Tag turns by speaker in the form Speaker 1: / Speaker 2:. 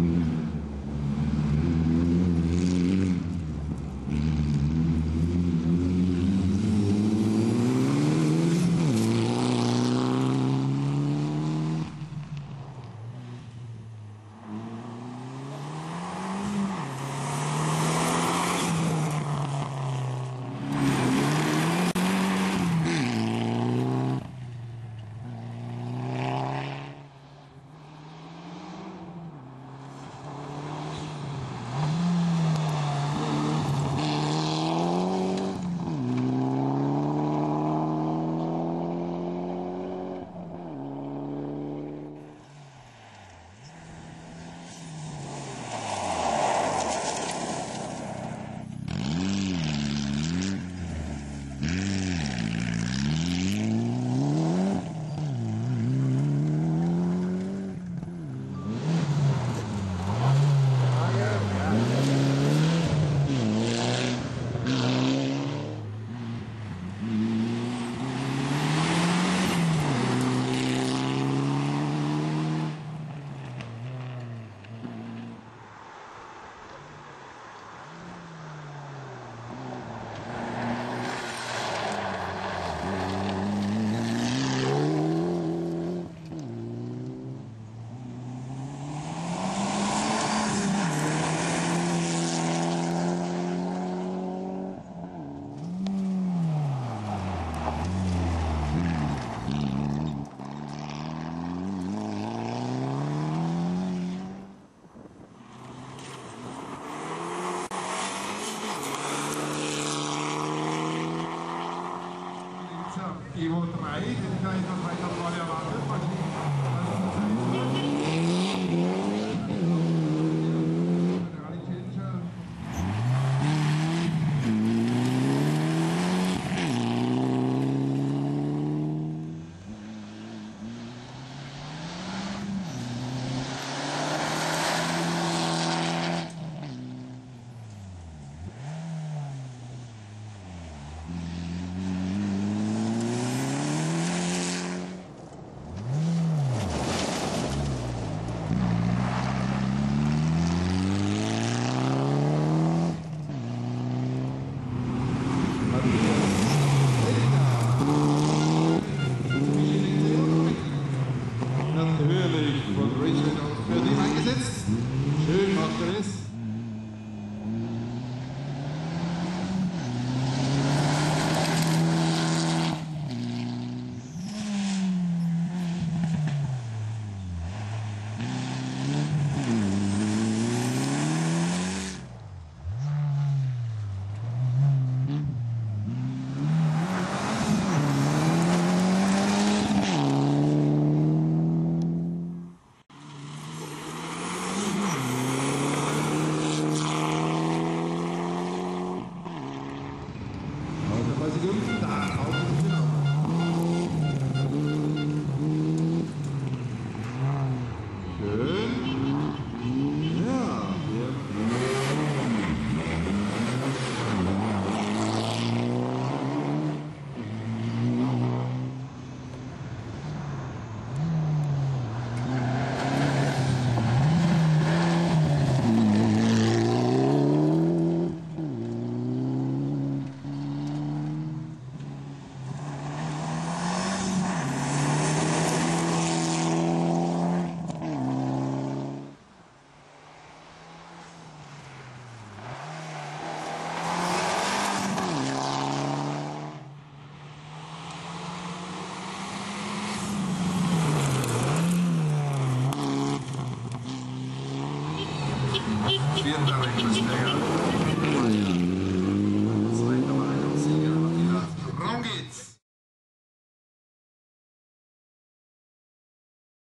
Speaker 1: Mm-hmm. 3, den kann ich noch weiter vorne erwartet. Realitätsschön.
Speaker 2: Hürle. field arrangements there.